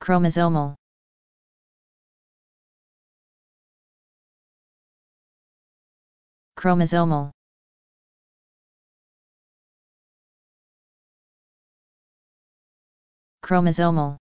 chromosomal. Chromosomal. Chromosomal.